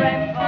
friend.